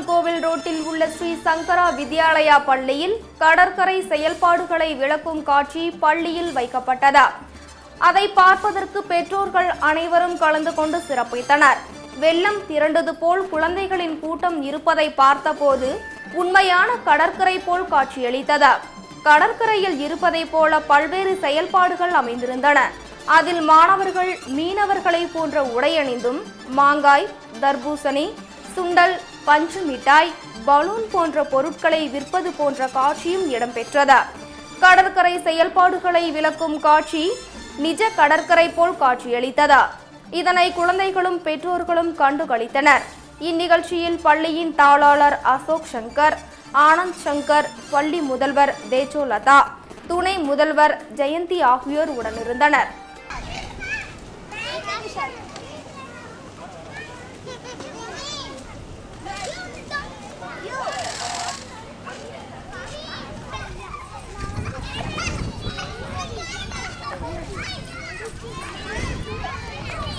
ஸ்ரீ சங்கரா வித்யாலயா பள்ளியில் கடற்கரை செயல்பாடுகளை விளக்கும் காட்சி பள்ளியில் வைக்கப்பட்டது. அதை பார்ப்பதற்கு பெற்றோர்கள் அனைவரும் கலந்து கொண்டு சிறப்பித்தனர். வெள்ளம் திரண்டது போல் குழந்தைகளின் கூட்டம் இருப்பதை பார்த்தபோது உண்மையான கடற்கரை போல் காட்சியளித்தது. கடற்கரையில் இருப்பதைப் போல பல்வேறு செயல்பாடுகள் அமைந்திருந்தன. அதில் மாணவர்கள் மீனவர்களை போன்ற உடையணிந்தும் மாங்காய் தர்பூசணி சுண்டல் பஞ்சு மிட்டாய் பலூன் போன்ற பொருட்களை விற்பது போன்ற காட்சியும் இடம்பெற்றது. கடற்கரை செயல்பாடுகளை விளக்கும் காட்சி நிஜ கடற்கரை போல் காட்சியளித்தது. இதனை குழந்தைகளும் பெற்றோர்களும் கண்டு களித்தனர். இந்நிகழ்ச்சியில் பள்ளியின் தாளாளர் அசோக் சங்கர் ஆனந்த் சங்கர் பள்ளி முதல்வர் தேஜோலதா துணை முதல்வர் ஜெயந்தி ஆகியோர் உடனிருந்தனர். Oh, my God.